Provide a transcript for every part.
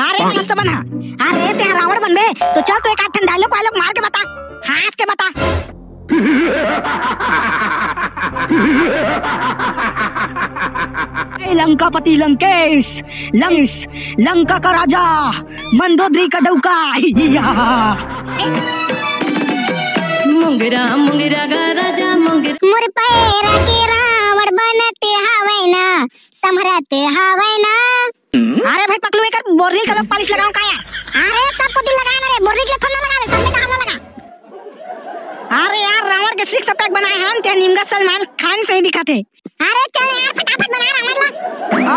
अरे मस्त बना। अरे ते रावण बन बे। तो चल तो एक आध ठन डायलॉग वायलॉग मार के बता। हाथ के बता। ए, लंकापति लंकेश लंस लंका का राजा मंदोदरी का डौका। मुंगरा मुंगरा गा राजा मुंगरा। मोर पैरा के रावण बनते हवै ना समरत हवै ना अरे भाई पकलू एक बोरिल का लोग पालिश लगाऊँ का है? अरे सबको दिल लगाए ना रे बोर्डी के थोड़ा लगा ले सबने कहा लगा अरे यार रावण के सिक्स पैक बनाए हैं ते निमगा सलमान खान से ही दिखाते। अरे चल यार फटाफट बना रावण ला।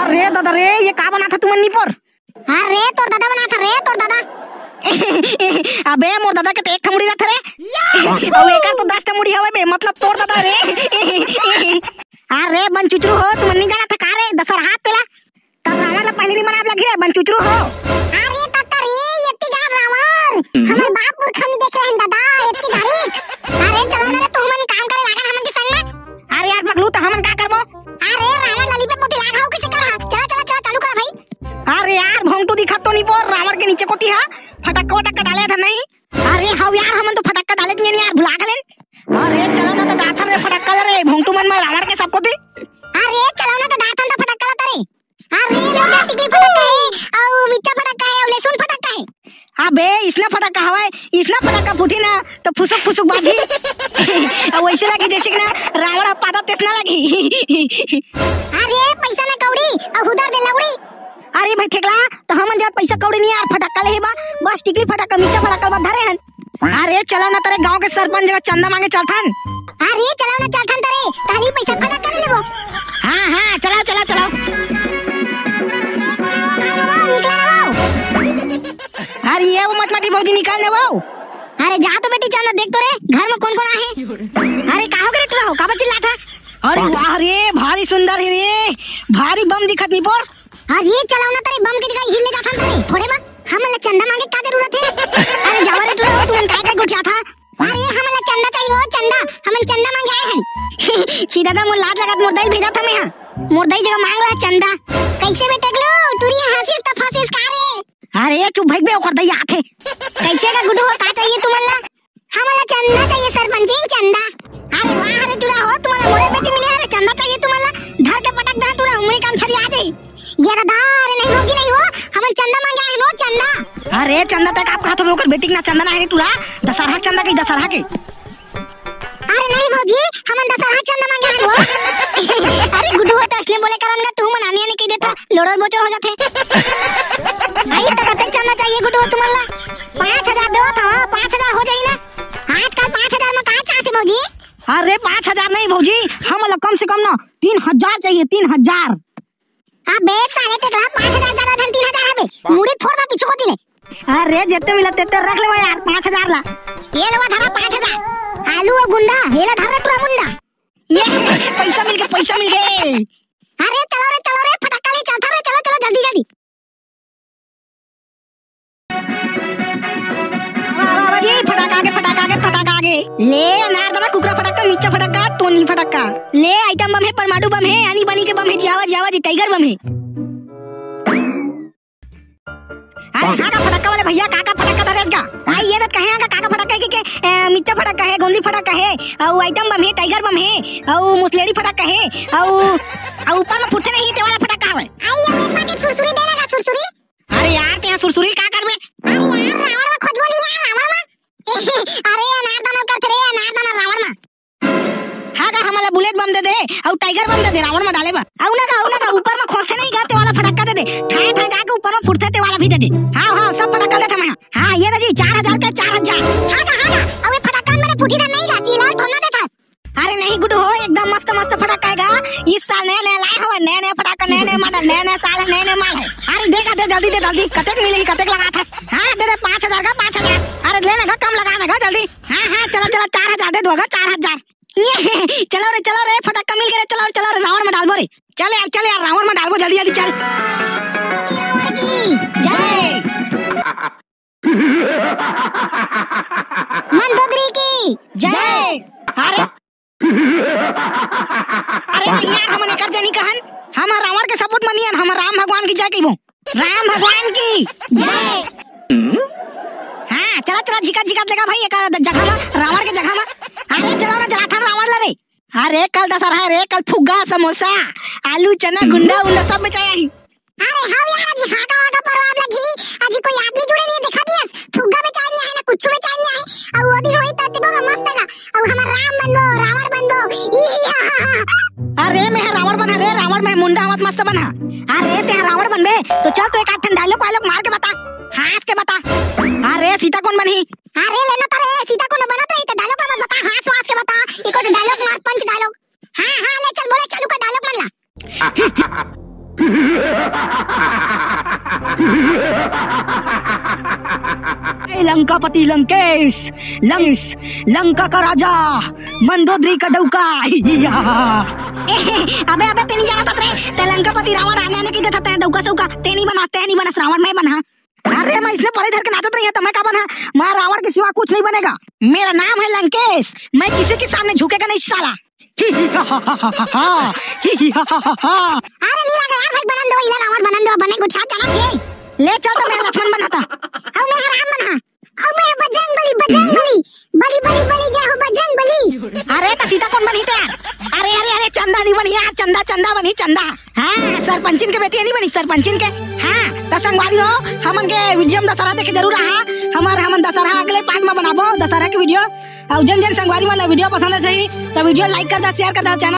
अरे दादा रे ये का बना था तुम पर? अरे तोर दादा बना था रे तोर दादा। अबे मोर दादा के तो एक ठमुड़ी रथ रे। और एक तो दस ठमुड़ी हवे बे मतलब तोर दादा रे। अरे बन चुचरू हो तुम नहीं जाना था का रे? दसर हाथ तेला तब ला पहले भी मनाब लगी रे बन चुचरू हो। अरे तत्ता रे इतनी जा रावण। हमार बाप पुरखा नहीं देखे हैं दादा इतनी गाड़ी अरे चलो ना तू हमन काम करे लागा हमन के संग में। अरे यार पकलू तो हमन का करबो? अरे रावण लाली पे पोती लागा हो किसे कर चलो चलो चलो चालू कर भाई। अरे यार भोंगटू दिखा तो नहीं पर रावण के नीचे कोती हा। फटक्का वटक्का डाले था नहीं। अरे हाउ यार हमन तो फटक्का डाले नहीं यार भुला गले। अरे चलो ना तो डाथन रे फटक्का रे भोंगटू मन में रावण के सबको दी अबे इसने फटक्का हवाए इसने फटक्का फूटी ना तो फुसुक फुसुक बाजी। अब वैसे लगी जैसे कि ना रावण पादा तेसना लगी। अरे पैसा ना कौड़ी और उधर दे लौड़ी। अरे भाई ठेकला तो हमन जब पैसा कौड़ी नहीं यार फटक्का ले बा। बस टिकली फटक्का मिर्चा फटक्का बा धरे हन अरे चलो ना तेरे गाँव के सरपंच जगह चंदा मांगे चलथन अरे चलो ना चलथन तरे ताली पैसा फटक्का ले लेबो। हाँ हाँ चलाओ चलाओ चलाओ। अरे ये वो मत मटी भौजी निकाल दे वो अरे जा तो बेटी चल देख तो रे घर में कौन कौन आहे? अरे कहाँ करे तू का चिल्ला था अरे वाह रे भारी सुंदर है रे भारी बम दिखत नहीं पर। अरे चलाओ ना तेरे बम की जगह हिले जाथन तरे थोड़े बा हमन चंदा मांगे का ज़रूरत है? अरे जावा रे तू तुमन काय काय गुठिया था। अरे हमन चंदा चाहिए हो चंदा हमन चंदा मांगे आए हैं। छी दादा मोर लात लगात मोर दई भेजा था मैं हाँ मोर दई जगह मांग रहा चंदा। कैसे बेटे गलो तुरी हंसिस त फंसिस का रे। अरे चुप भाई बे ओकर दैया आथे कैसे का गुडू हो, का चाहिए तुम्हाला हमला चंदा चाहिए, सरपंच जी, चंदा। अरे वाह रे तुला हो तुम्हाला मोरे बेटी मिली, अरे चंदा चाहिए तुम्हाला धर के पटक दा तुला उंगली काम छड़ी आ जाई ये दादा अरे नहीं होगी, नहीं हो। हमन चंदा मांगे, आए नो चंदा। अरे, चंदा तक आप कहत हो ओकर बेटी के ना चंदा ना है तुला दशहरा चंदा के, दशहरा के। अरे नहीं, भौजी हमन दशहरा चंदा मांगे हो। अरे, गुडू हो तो असली बोले करन तू मन आने नहीं कह देता लोड़र बोचर हो जाते। आई तो कते चंदा चाहिए, गुडू तुम्हाला 5000 दो था 5000 हो जाई ना आजकल 5000 में का चाहते भौजी? अरे पाँच हज़ार नहीं भौजी हम लोग कम से कम ना तीन हज़ार चाहिए तीन हज़ार। अबे साले टेकला 5000 ज़्यादा धन 3000 हबे मुड़ी फोड़ दा पीछे को दिले अरे जितने मिला तेते रख ले यार पाँच हज़ार ला। ये लवा धरा 5000 आलू और गुंडा हेला धरा टुरा मुंडा ये पैसा मिल गया पैसा मिल गए। अरे चलो रे चलो रे फटक्का ले चलता रे चलो चलो जल्दी जल्दी। आगे ले, अनार दाना कुकरा फटाका मिर्चा फटाका टोनी फटाका ले, आइटम बम है, परमाणु बम है, यानी बनी के बम है जावा जावा जी टाइगर बम है। अरे काका फटाका वाले भैया, काका फटाका दे देगा भाई, ये दत कहे काका फटाका है कि के मिर्चा फटाका है, गोंदी फटाका है, और आइटम बम है टाइगर बम है, और मुसलेड़ी फटाका है, और ऊपर में फुटते नहीं ते वाला हमारा बुलेट बम दे दे और टाइगर बम दे दे रावण में डाले बा। औ ना का औ ना का ऊपर में खोसे नहीं गाते वाला फटक्का दे दे। ठाए ठाए जाके ऊपर में फुटते ते वाला भी दे दे। हाँ हाँ सब फटक्का दे मैं हाँ ये ना चार हज़ार का चार हज़ार। हाँ का हाँ का अबे फटक्का मेरे फुटी दा नहीं गा सीला थोड़ा दे था। अरे नहीं गुड हो एकदम मस्त मस्त फटक्का आएगा इस साल नए नए लाए हुए नए नए फटाका नए नए मॉडल नए नए साल नए नए माल है। अरे देखा दे जल्दी दे जल्दी। कतेक मिलेगी कतेक लगा था? हाँ दे दे पाँच हज़ार का पाँच हज़ार। अरे लेने का कम लगाने का जल्दी। हाँ हाँ चलो चलो चार हज़ार दे दोगा चार हज़ार। ये, चलो रे चलो रे फटाका मिल गया चलो चलो रे रावण में डालबो रे। चल यार चल यार रावण में डालबो जल्दी जल्दी चल। जय। मंदोदरी की जय। अरे। अरे यार हमने कर जानी कहन हम रावण के सपोर्ट मनियन हम राम भगवान की जय कहिबो राम भगवान की जय। हाँ चला चला झिका झिका देगा भाई एक जगह में रावण के जगह में। अरे चलो ना जलाथन रावण ला रे। अरे कल दशहरा है रे कल फुग्गा समोसा आलू चना गुंडा उंडा सब में चाहिए अरे हाउ यार अजी हागा वागा परवाब लगी। अजी कोई आदमी जुड़े नहीं देखा दियस फुग्गा में चाहिए है ना कुछ में चाहिए है और वो दिन होई त देखो मस्त का और हमार राम बनबो रावण बनबो। ई हा हा हा। अरे मैं रावण बना रे रावण में मुंडा मत मस्त बना। अरे ते रावण बन बे तो चल तो एक आठ डायलॉग वायलॉग मार के बता हाथ के बता। अरे सीता कौन बनी? अरे लेना तारे सीता को न बना तो ये डायलॉग मत बता हाथ वास के बता इको तो डायलॉग मार पंच डायलॉग हाँ हाँ ले चल बोले चालू का डायलॉग मन ला ए, लंकापति लंकेश लंस लंका का राजा मंदोदरी का डौका। अबे अबे तेनी जाना था रे ते लंकापति रावण आने आने की देता ते डौका सौका तेनी बना तेनी बना रावण मैं बना। अरे मैं इसने परे धर के नाचत रही है तो मैं का बना? मैं रावण के सिवा कुछ नहीं बनेगा। मेरा नाम है लंकेश। मैं किसी के सामने झुकेगा नहीं साला। अरे नी लगा यार भाई बनन दो इला रावण बनन दो बने गुच्छा जाना के। ले चल तो मेरा लक्ष्मण बनाता। और मैं राम बना। और बजरंग बली बजरंग बली बली बली बली जय हो बजरंग बली अरे तो सीता कौन बनी थे यार? अरे अरे अरे, चंदा नहीं बनी यार, चंदा चंदा बनी, चंदा। हाँ सरपंचिन के बेटी नहीं बनी, सरपंचिन के? हाँ तो संगवारी हो हमन के वीडियो दशहरा देखे ज़रूर रहा हमार हमन दशहरा अगले पार्ट में बनाबो, दशहरा के वीडियो। और जन जन संगवारी वाला वीडियो पसंद है तो वीडियो लाइक कर दो शेयर कर दो चैनल